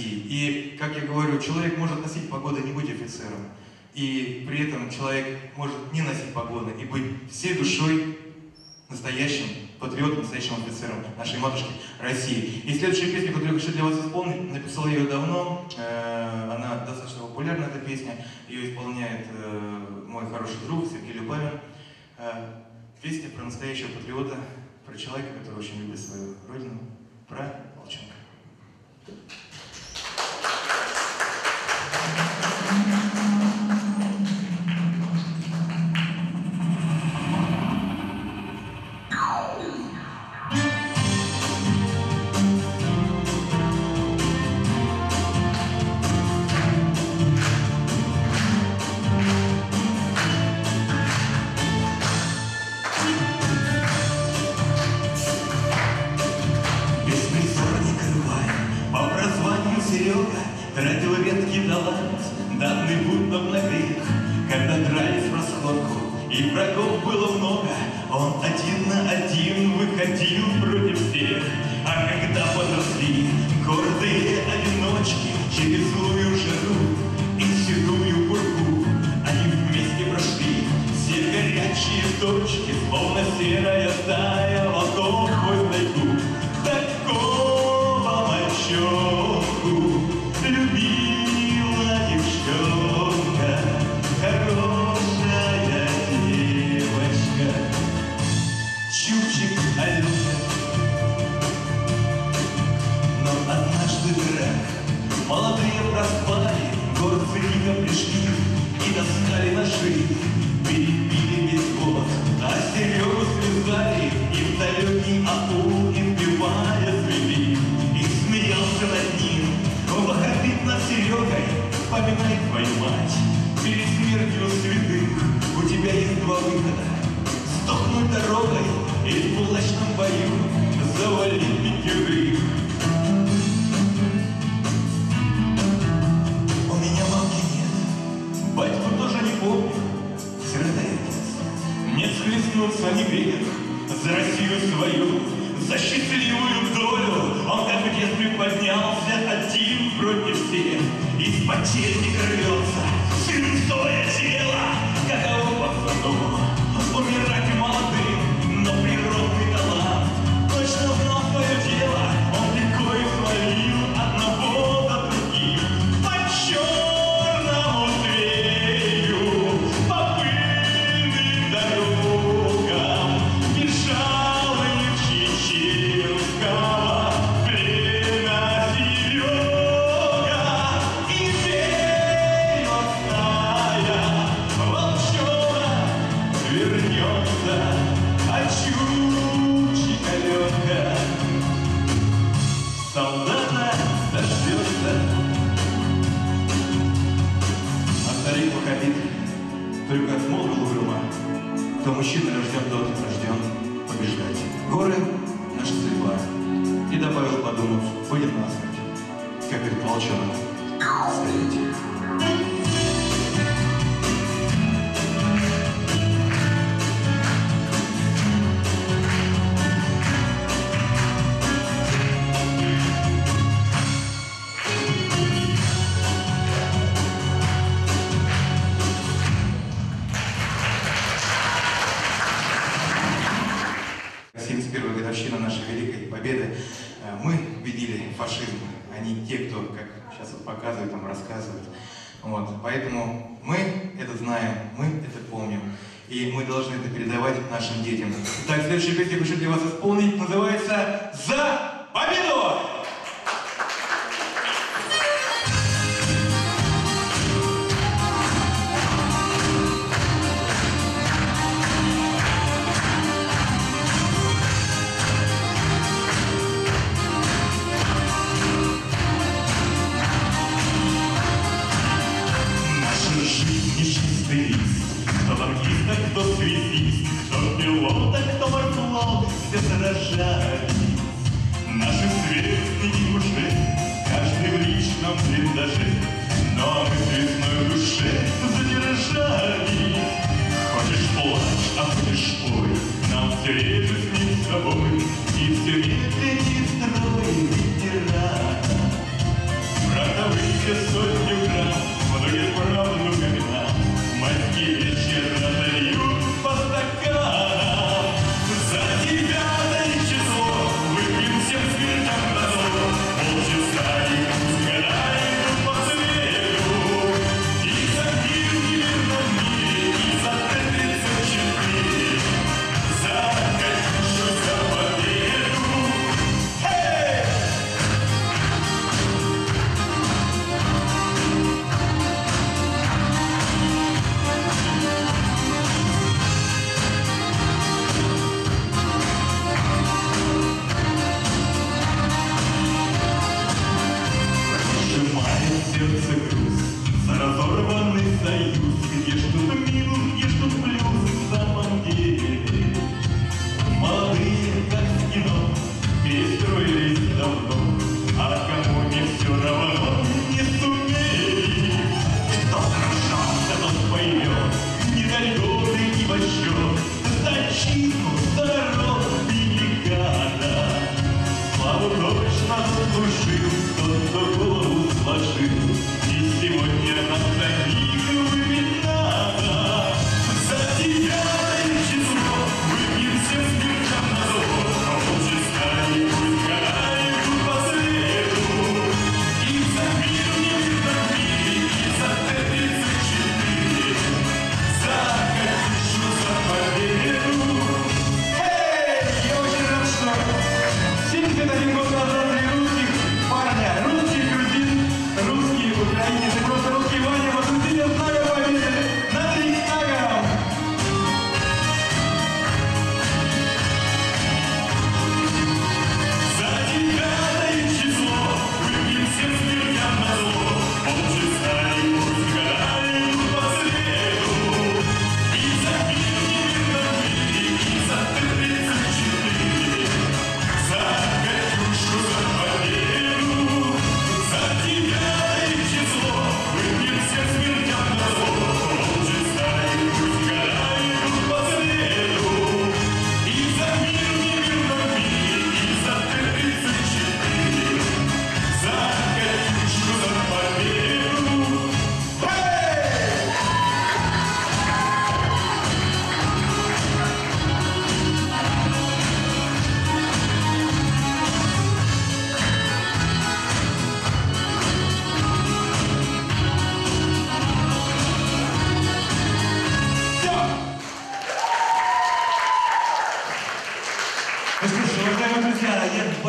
России. И, как я говорю, человек может носить погоны, не быть офицером. И при этом человек может не носить погоны и быть всей душой настоящим патриотом, настоящим офицером нашей матушки России. И следующая песня, которую я хочу для вас исполнить, написал ее давно, э, она достаточно популярна, эта песня, ее исполняет э, мой хороший друг Сергей Любавин. Э, песня про настоящего патриота, про человека, который очень любит свою родину, про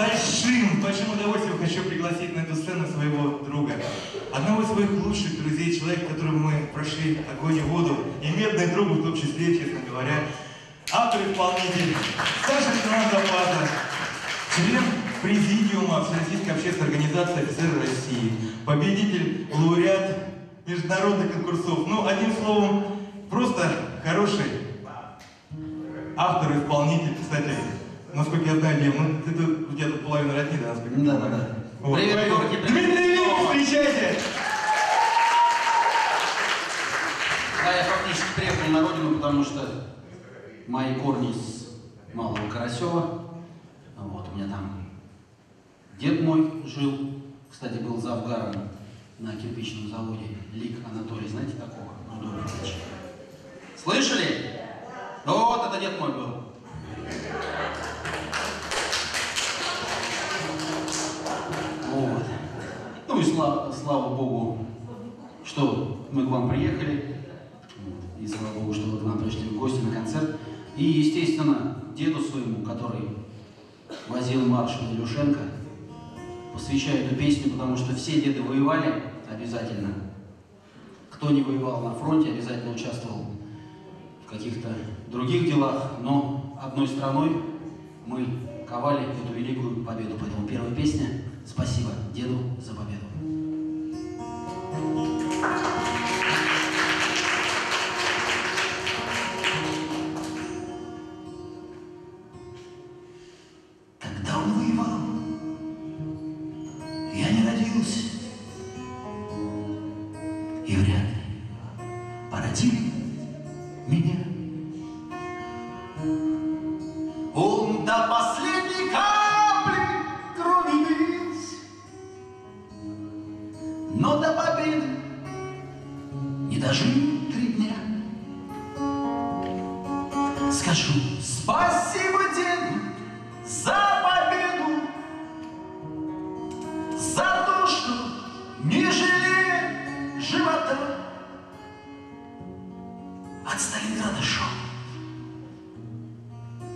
большим, большим удовольствием хочу пригласить на эту сцену своего друга. Одного из своих лучших друзей, человек, которым мы прошли огонь и воду, и медный друг, в том числе, честно говоря, автор-исполнитель Саша Лейтенант член Президиума Всероссийской общественной организации офицеры России, победитель, лауреат международных конкурсов. Ну, одним словом, просто хороший автор-исполнитель, кстати, насколько я знаю, Лев, ну ты тут где-то половину роднины, насколько я понимаю. Да, да, да. Вот. Привет, Поэтому... Георгий, привет. Дмитрий Вик, встречайте! Да, я фактически приехал на родину, потому что мои корни из Малого Карасева. Вот, у меня там дед мой жил, кстати, был завгаром на кирпичном заводе Лик Анатолий, знаете такого? Ну, Рудольфович. Слышали? Да вот это дед мой был. Вот. Ну и слава, слава Богу, что мы к вам приехали. И слава Богу, что вы к нам пришли в гости на концерт. И, естественно, деду своему, который возил маршал Илюшенко, посвящаю эту песню, потому что все деды воевали обязательно. Кто не воевал на фронте, обязательно участвовал в каких-то других делах, но одной страной мы ковали эту великую победу. Поэтому первая песня «Спасибо деду за победу». Когда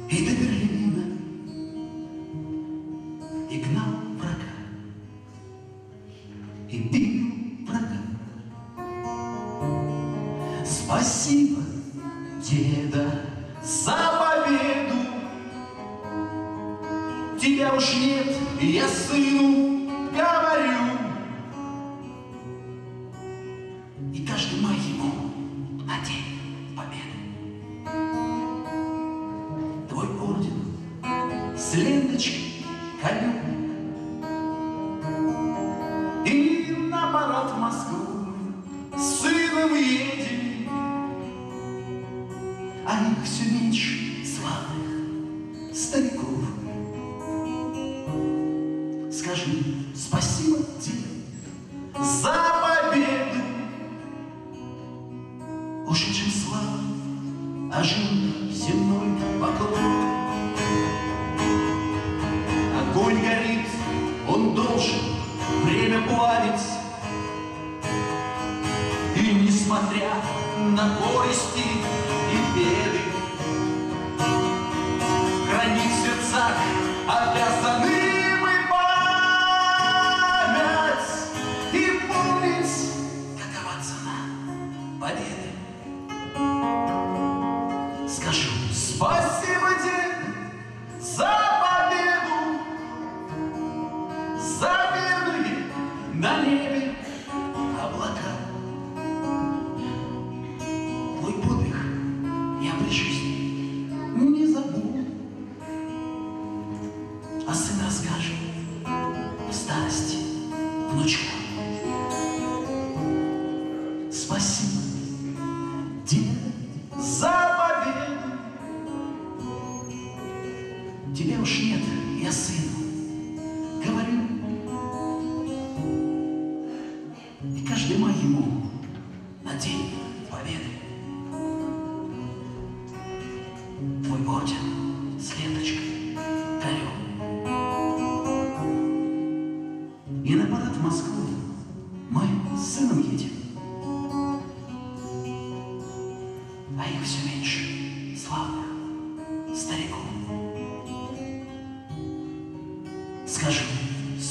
и до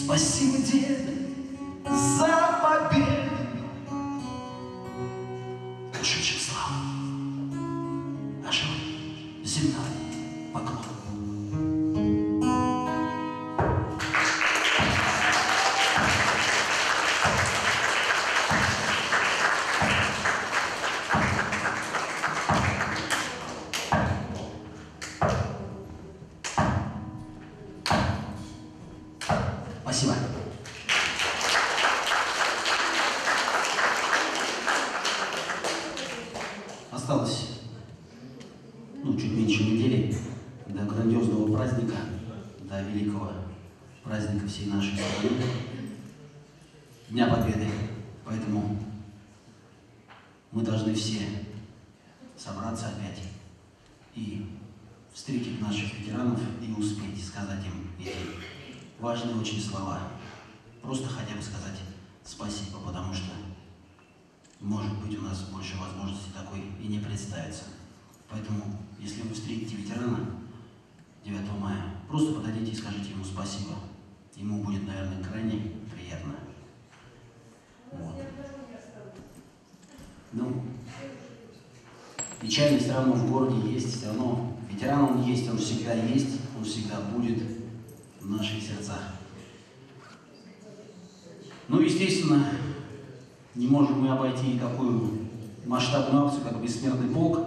спасибо, деда, за победу. все равно в городе есть, все равно ветеран он есть, он всегда есть, он всегда будет в наших сердцах. Ну, естественно, не можем мы обойти такую масштабную акцию, как «Бессмертный полк»,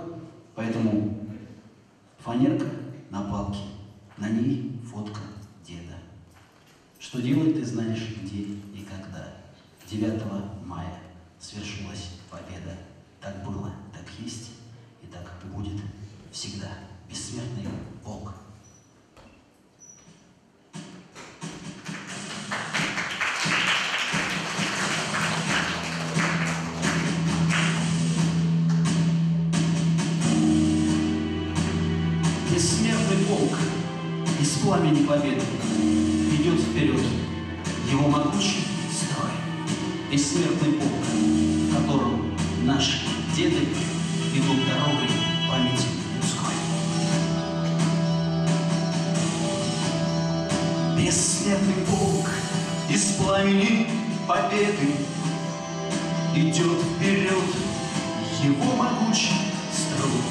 его могучих струн.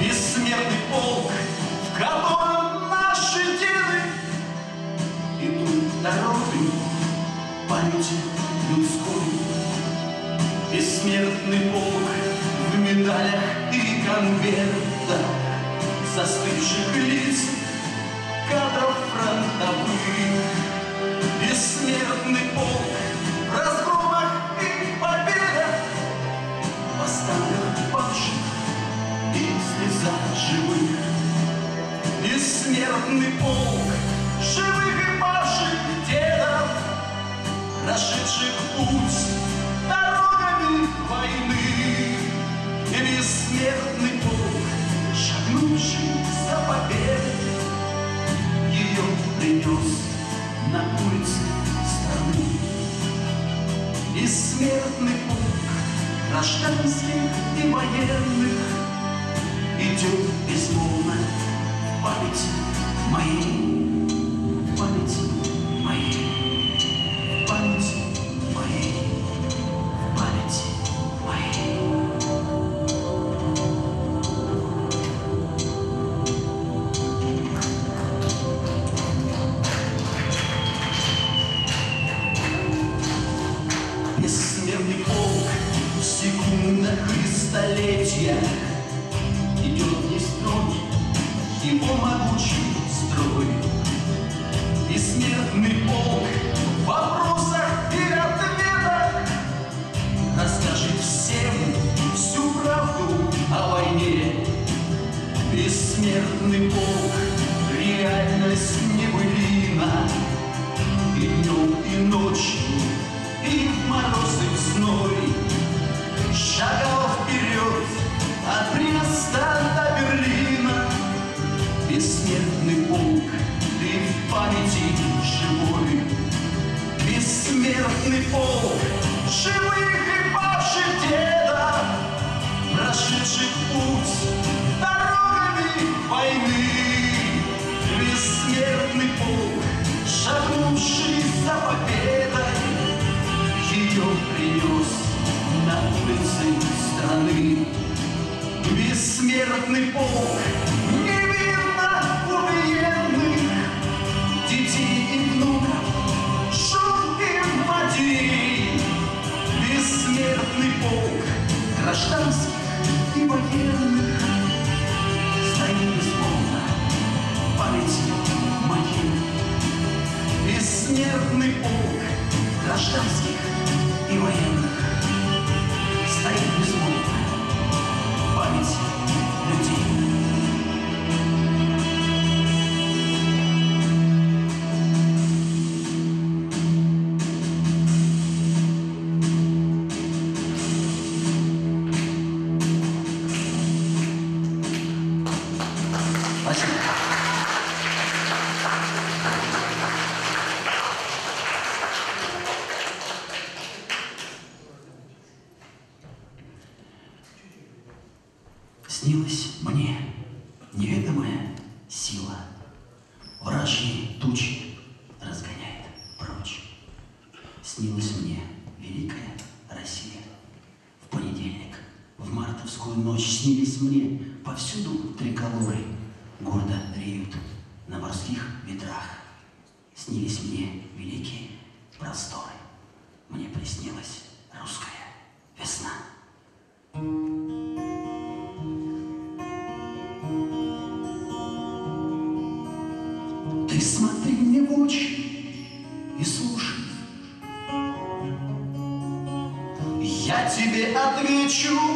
Бессмертный полк, в котором наши деды идут дорогой памяти людской. Бессмертный полк в медалях и конвертах застывших лиц кадров фронтовых. Бессмертный полк трудный полк живых и павших дедов, нашедших путь дорогами войны. И бессмертный полк, шагнувший за победой, ее принес на улицы страны. Бессмертный полк гражданских и военных идет безмолвно в память. mãe. you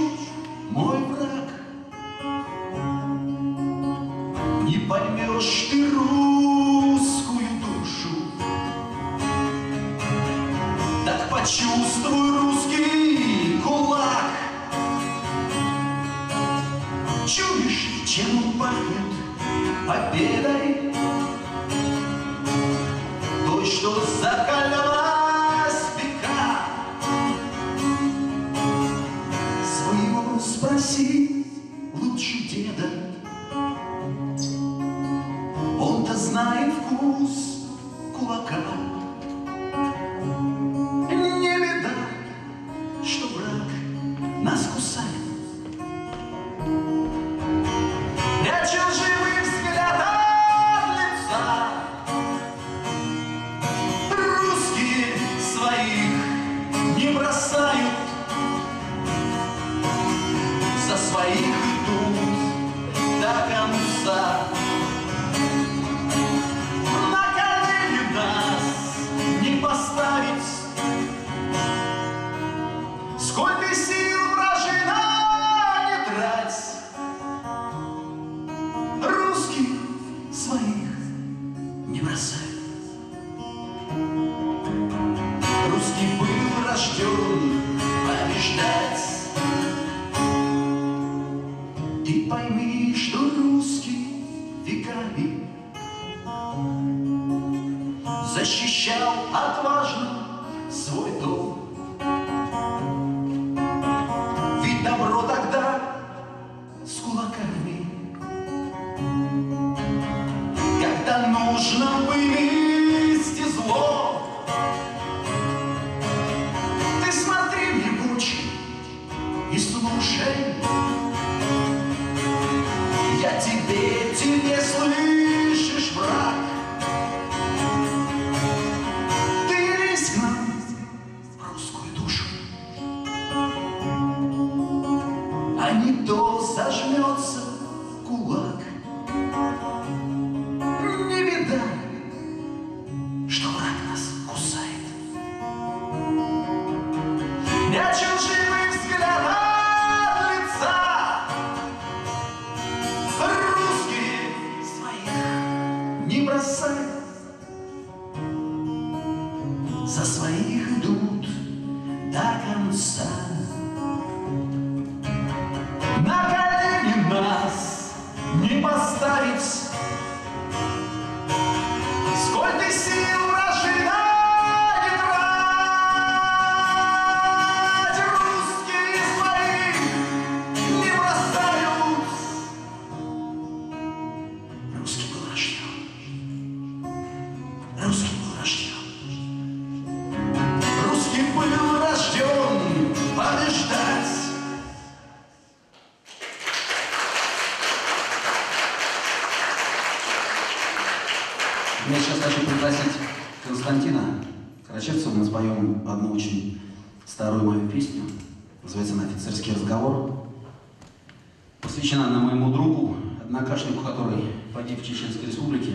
посвящена на моему другу, однокашнику, который погиб в Чеченской Республике.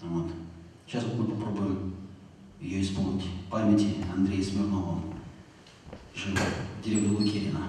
Вот. Сейчас мы попробуем ее исполнить в памяти Андрея Смирнова, жил в деревне Лукерина.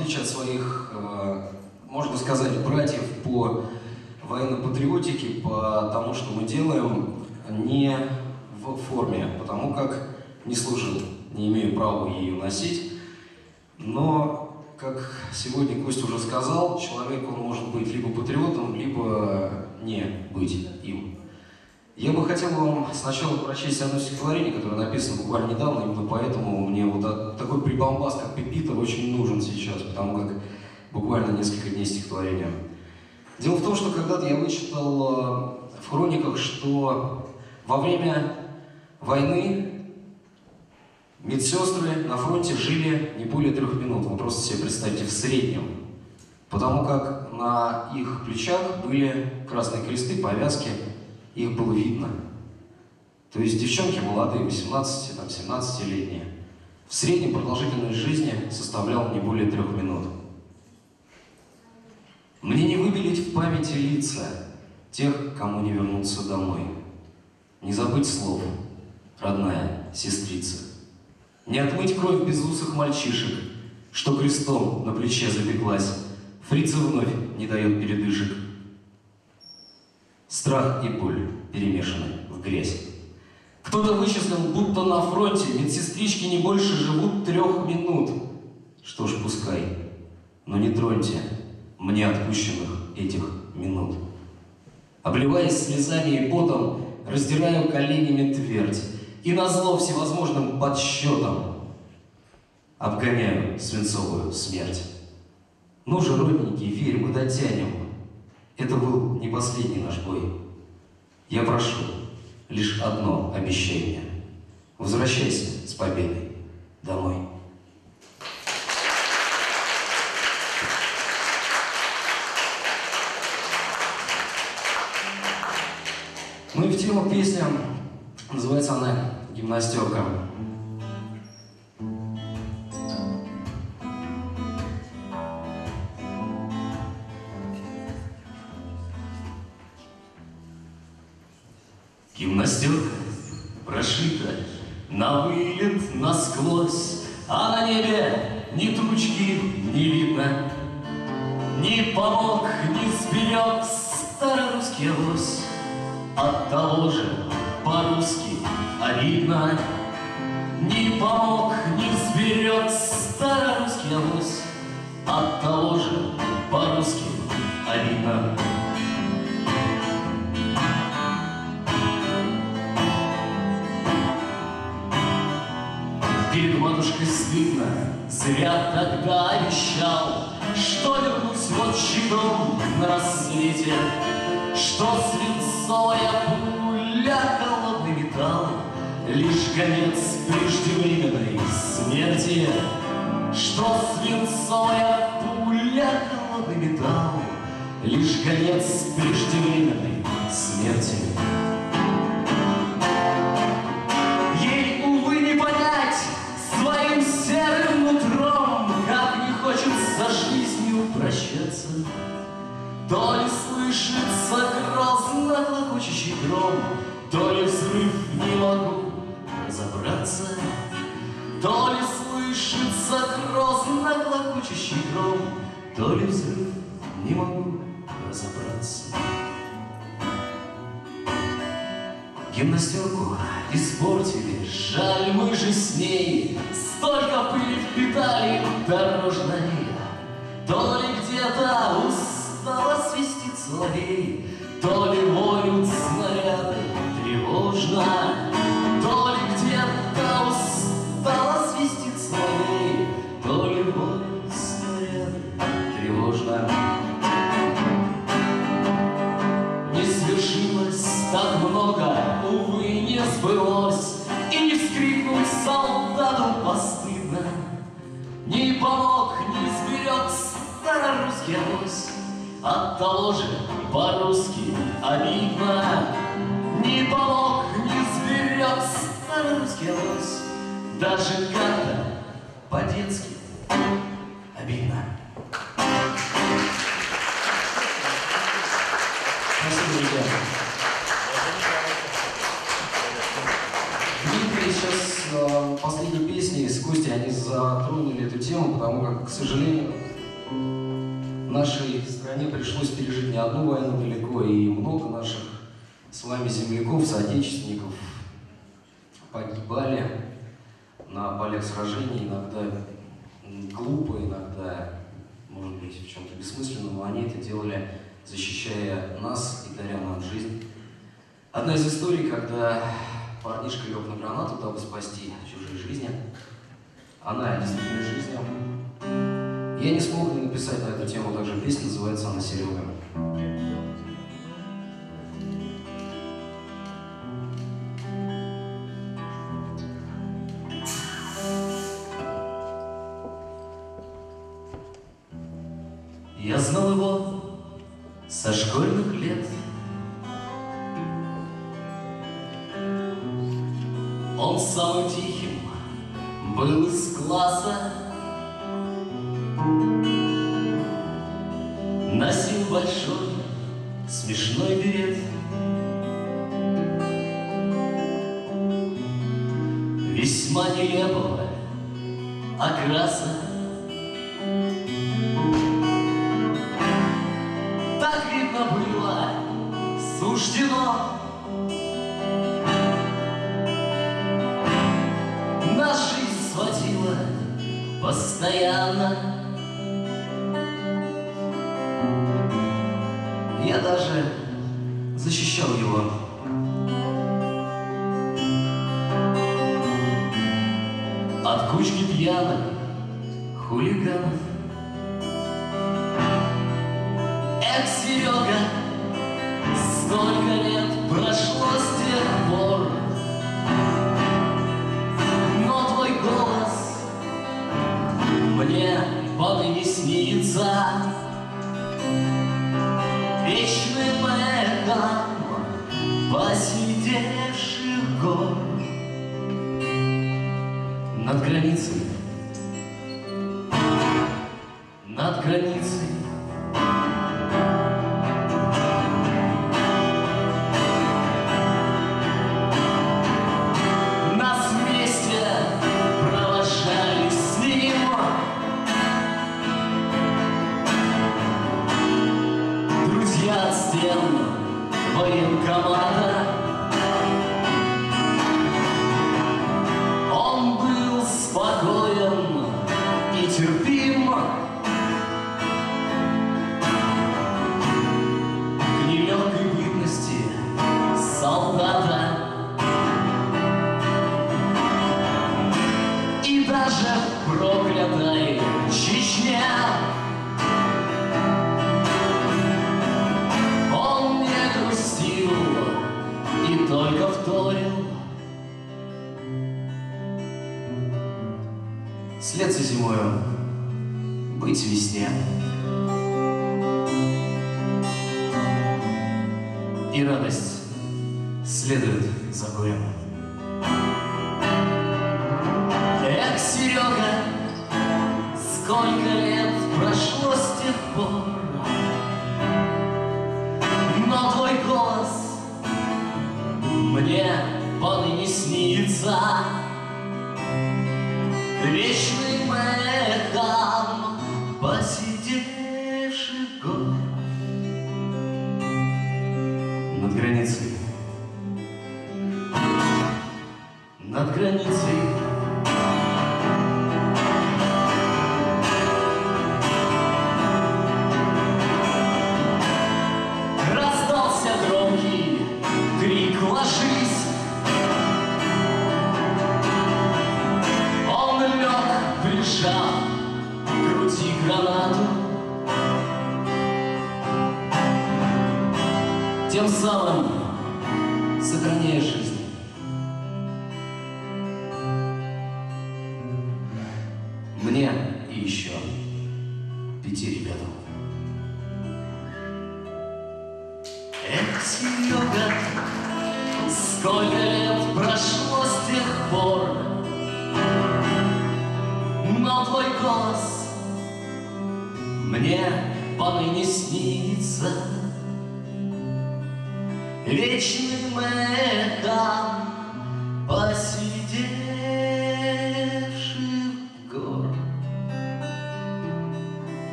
Отличие от своих, э, можно сказать, братьев по военно-патриотике, по тому, что мы делаем, не в форме, потому как не служил, не имею права ее носить. Но, как сегодня Костя уже сказал, человек он может быть либо патриотом, либо не быть им. Я бы хотел вам сначала прочесть одно стихотворение, которое написано буквально недавно, именно поэтому мне вот та- такой прибамбас, как Пепита, очень нужен сейчас, потому как буквально несколько дней стихотворения. Дело в том, что когда-то я вычитал э, в хрониках, что во время войны Медсестры на фронте жили не более трех минут. Вы просто себе представьте, в среднем. Потому как на их плечах были красные кресты, повязки, их было видно. То есть девчонки молодые, 18, там, 17-летние. В среднем продолжительность жизни составляла не более трех минут. Мне не выбелить в памяти лица тех, кому не вернуться домой. Не забыть слов, родная сестрица. Не отмыть кровь безусых мальчишек, что крестом на плече запеклась. Фрица вновь не дает передышек. Страх и боль перемешаны в грязь. Кто-то вычислил, будто на фронте медсестрички не больше живут трех минут. Что ж, пускай, но не троньте мне отпущенных этих минут. Обливаясь слезами и потом, раздираю коленями твердь и назло всевозможным подсчетам обгоняю свинцовую смерть. Ну же, родненький, верь, мы дотянем. Это был не последний наш бой. Я прошу лишь одно обещание. Возвращайся с победой домой. Ну и в тему песня, называется она «Гимнастерка». Авось, От того же по-русски обидно. Ни помог, Лишь конец преждевременной смерти, Что свинцовая пуля холодный металл, Лишь конец преждевременной смерти. Гимнастерку испортили, жаль, мы же с ней Столько пыли впитали дорожной. То ли где-то устало свистит соловей, То ли воют снаряды тревожно, От того же по-русски обидно. Не помог, не сберег старорусский авось, Даже как-то по-детски обидно. Стране пришлось пережить не одну войну далеко, и много наших с вами земляков, соотечественников погибали на полях сражений, иногда глупо, иногда, может быть, в чем-то бессмысленно, но они это делали, защищая нас и даря нам жизнь. Одна из историй, когда парнишка лег на гранату, дабы спасти чужие жизни, она действительно жизнью. Я не смог написать на эту тему также песню, называется она «Серега». Я знал его со школьных лет. Он самым тихим был из класса. Смешной берет. Весьма нелепого окраса. Так видно было суждено Нас жизнь сводила постоянно кучки пьяных хулиганов И радость следует за горем. Эх, Серега, сколько лет прошло с тех пор, но твой голос мне поныне снится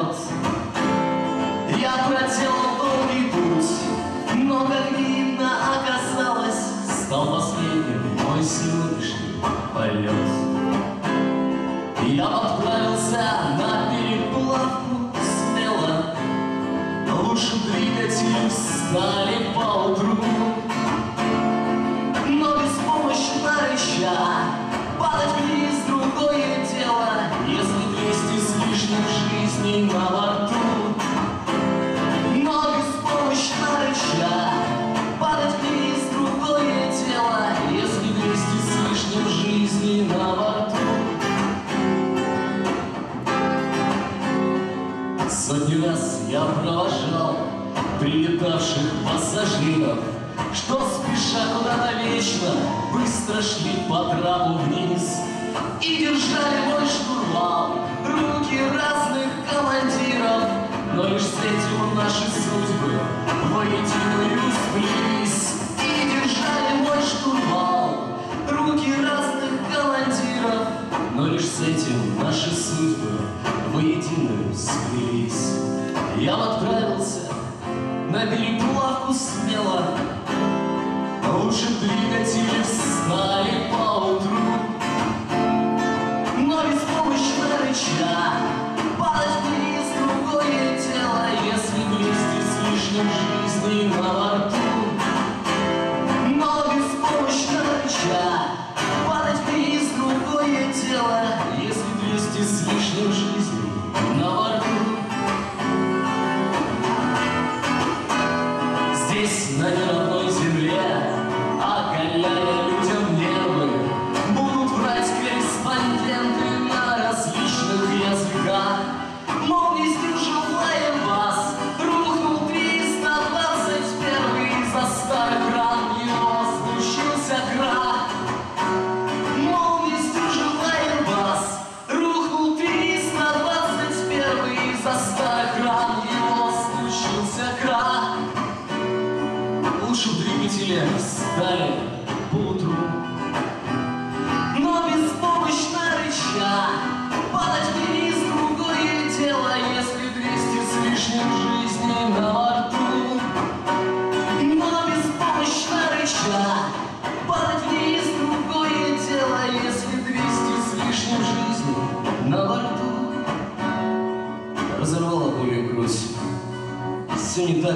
полет. Я проделал долгий путь, но, как видно, оказалось, Стал последним мой сегодняшний полет. Я отправился на переплавку смело, Лучше двигатели встали поутру, но Сотни раз я провожал прилетавших пассажиров, Что спеша куда-то вечно быстро шли по трапу вниз И держали мой штурвал руки разных командиров, Но лишь этим наши судьбы воединую сплелись И держали мой штурвал руки разных командиров, но лишь с этим наши судьбы воединую сплелись. Я отправился на переплавку смело, Лучше двигатели встали поутру, рыча Падать вниз другое дело, Если двести с лишним жизней на борту. Но беспомощно рыча Падать вниз другое дело Если двести с лишним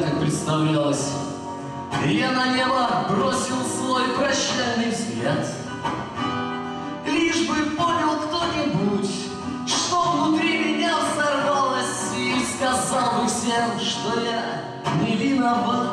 как представлялось. Я на небо бросил свой прощальный взгляд. Лишь бы понял кто-нибудь, что внутри меня взорвалось, и сказал бы всем, что я не виноват.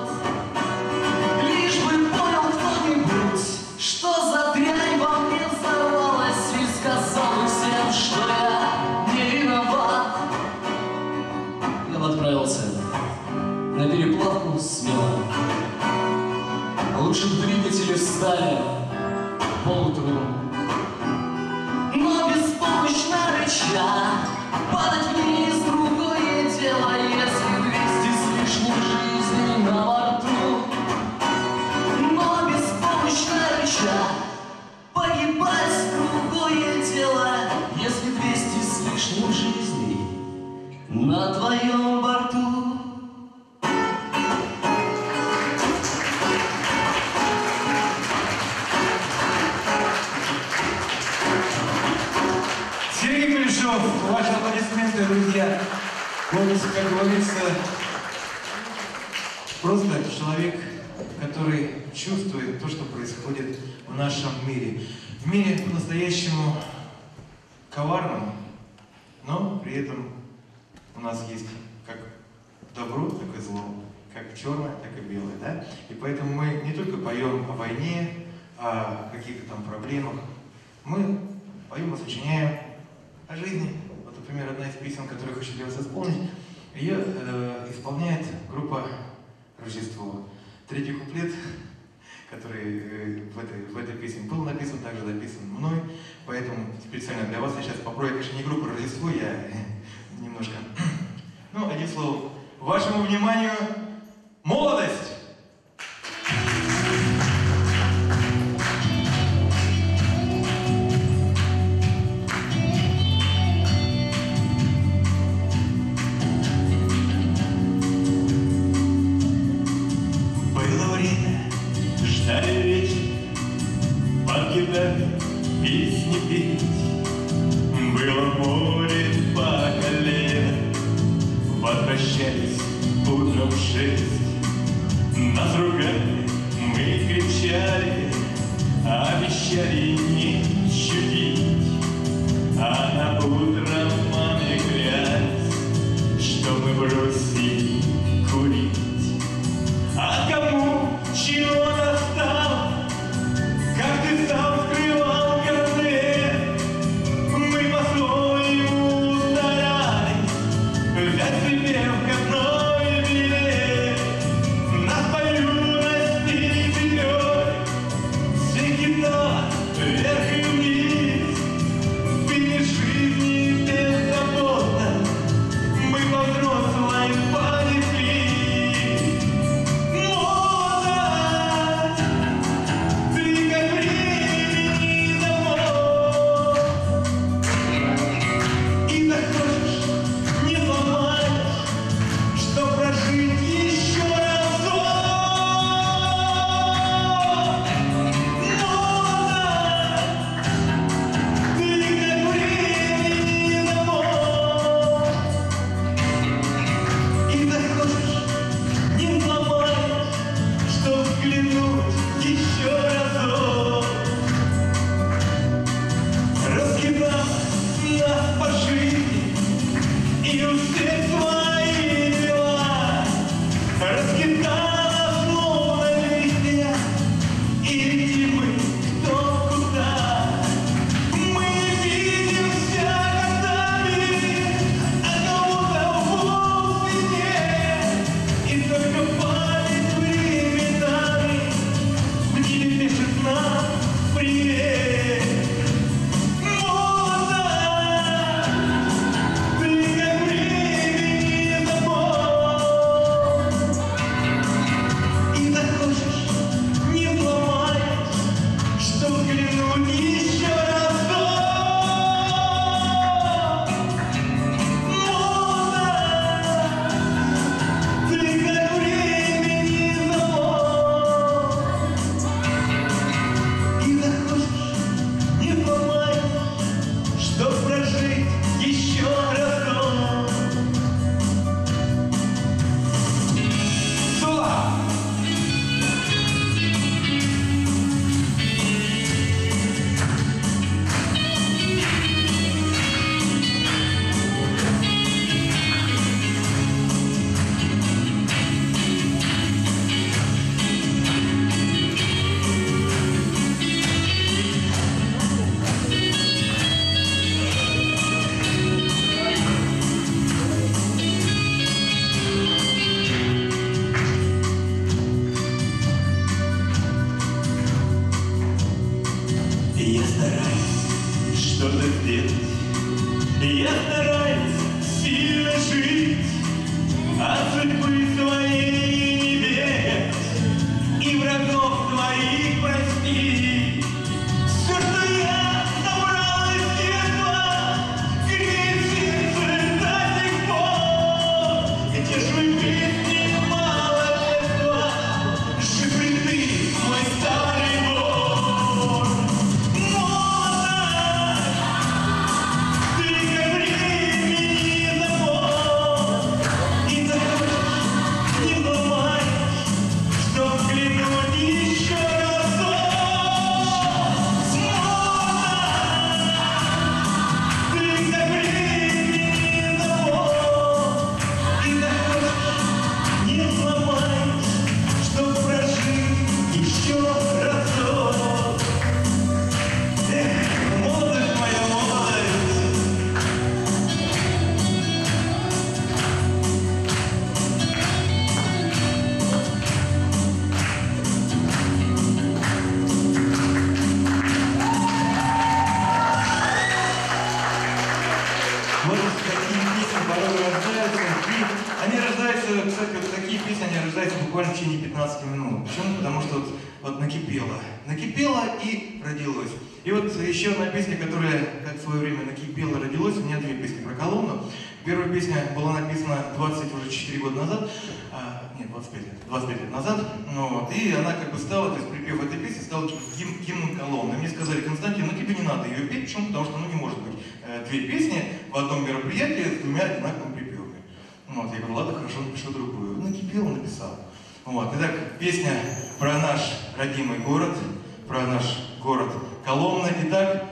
Я говорю, ладно, хорошо, напишу другую. Ну, Накипел, написал. Вот. Итак, песня про наш родимый город, про наш город Коломна. Итак,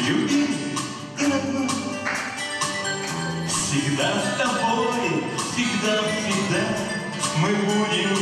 Любить родной. Всегда с тобой, всегда, всегда мы будем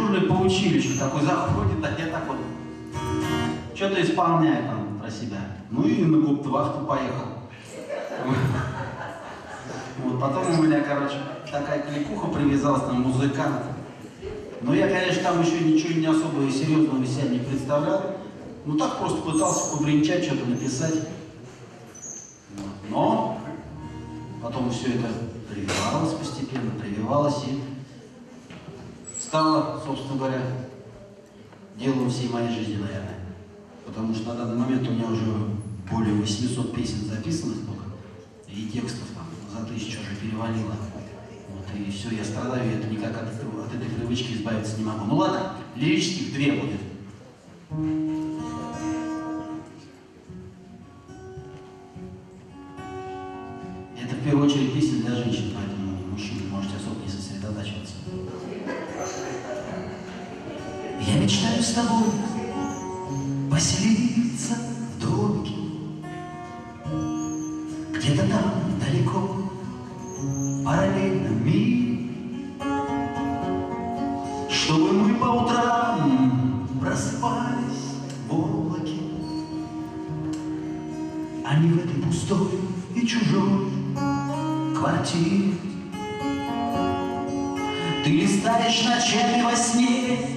Дежурный по училищу такой заходит, а я так вот что-то исполняю там про себя. Ну и на губтвахту поехал. Вот, потом у меня, короче, такая кликуха привязалась, там музыкант. Но я, конечно, там еще ничего не особо серьезного из себя не представлял. Ну так просто пытался побренчать, что-то написать. Но потом все это прививалось постепенно, прививалось и стало, собственно говоря, делом всей моей жизни, наверное. Потому что на данный момент у меня уже более 800 песен записано столько, и текстов там за тысячу уже перевалило. Вот, и все, я страдаю, и это никак от, от этой привычки избавиться не могу. Ну ладно, лирических две будет. Мечтаю с тобой поселиться в домике. Где-то там далеко, в параллельном мире. Чтобы мы по утрам просыпались в облаке А не в этой пустой и чужой квартире. Ты листаешь ночами во сне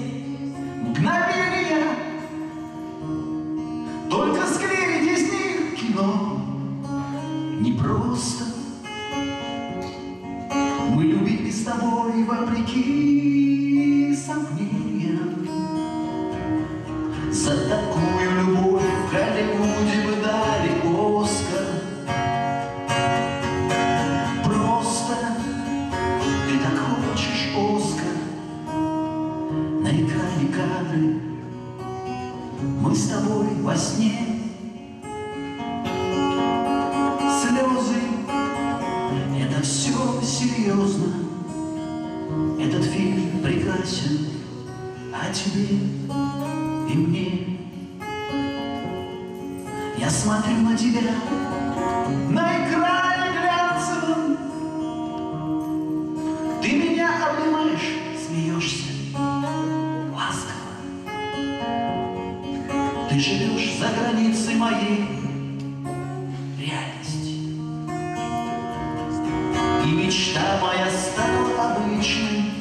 мечта моя стала обычной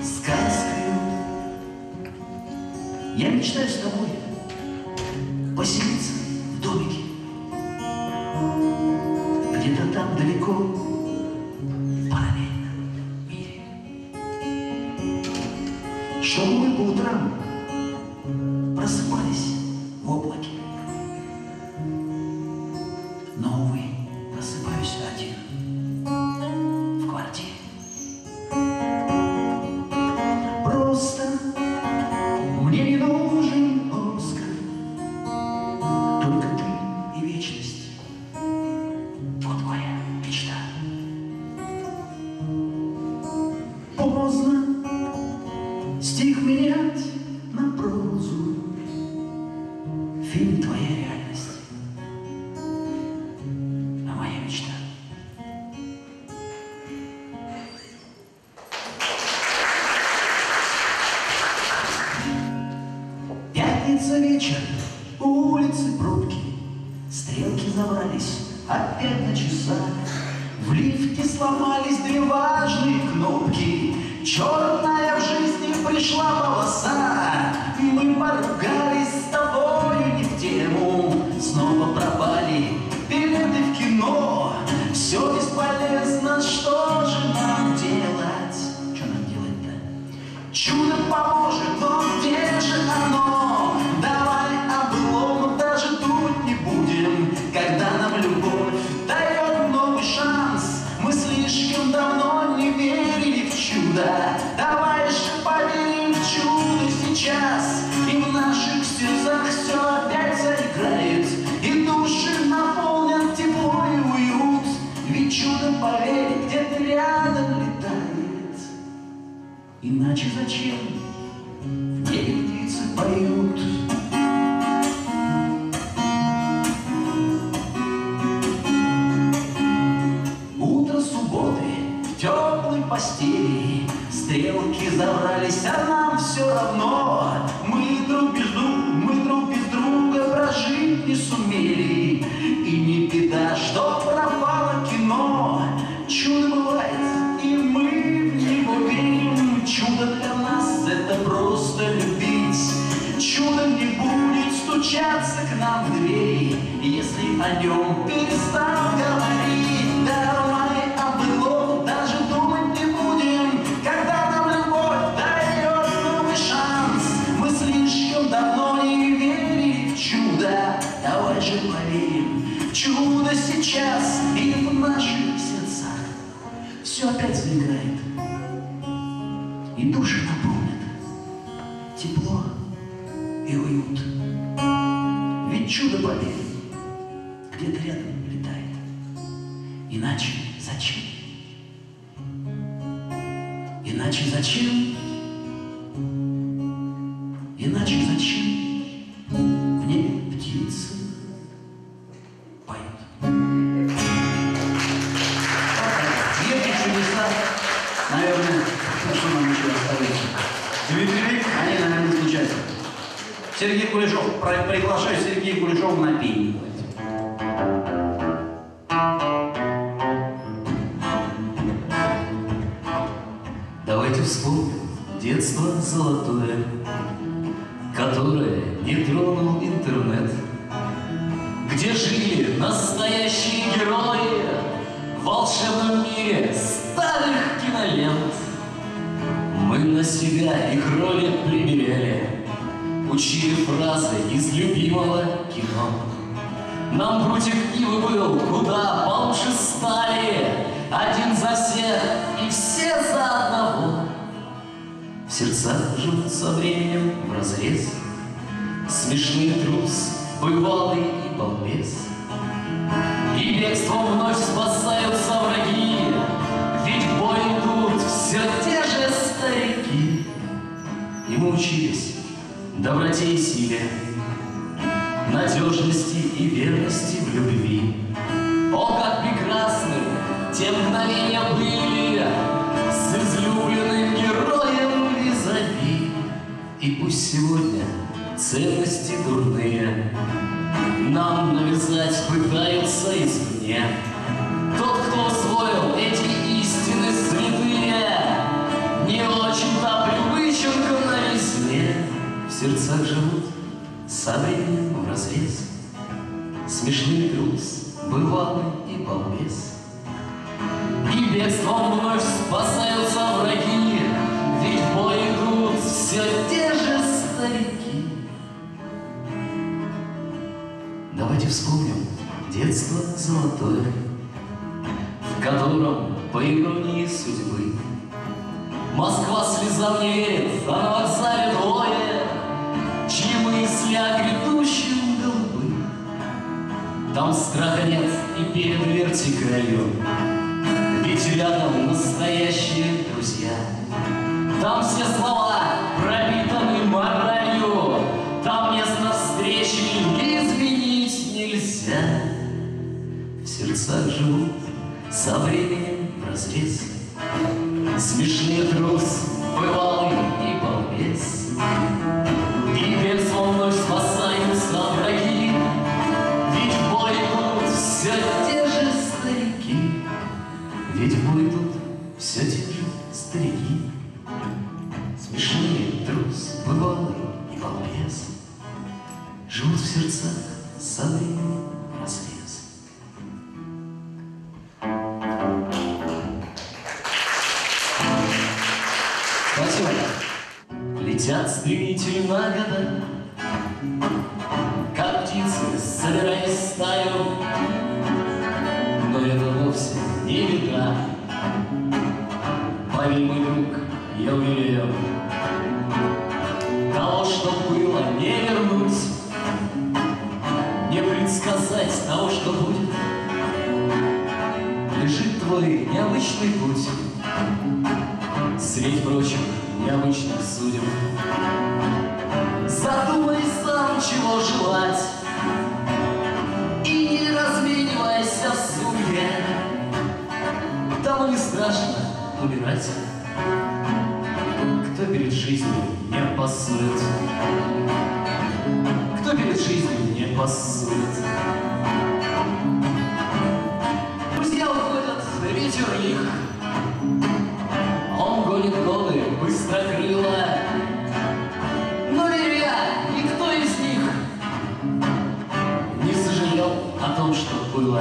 сказкой. Я мечтаю с тобой сердцах живут со временем в разрез. Смешный груз, бывалый и балбес. И бегством вновь спасаются враги, Ведь в бой идут все те же старики. Давайте вспомним детство золотое, В котором, по иронии судьбы, Москва слезам не верит, а на вокзале двое сне о грядущем голубым. Там страха нет и перед верти краю, Ведь рядом настоящие друзья. Там все слова пропитаны моралью, Там место встречи изменить нельзя. В сердцах живут со временем в разрез Смешные трус, бывалый и балбес.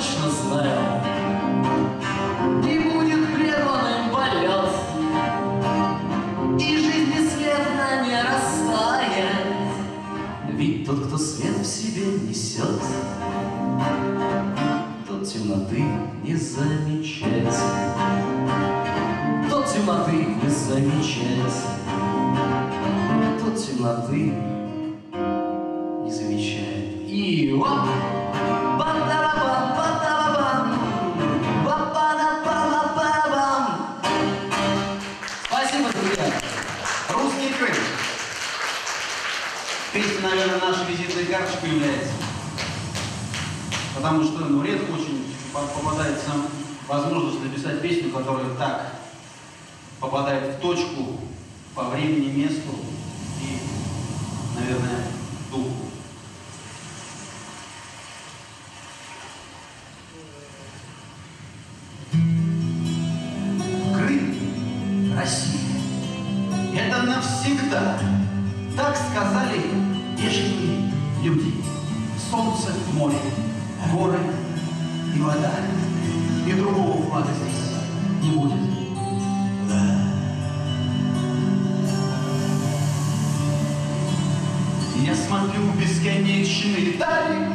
точно знаю, не будет прерванным полет, и жизнь бесследно не растает, ведь тот, кто свет в себе несет, тот темноты не замечает, тот темноты не замечает, тот темноты карточка является. Потому что ну, редко очень попадается возможность написать песню, которая так попадает в точку по времени, месту и, наверное, de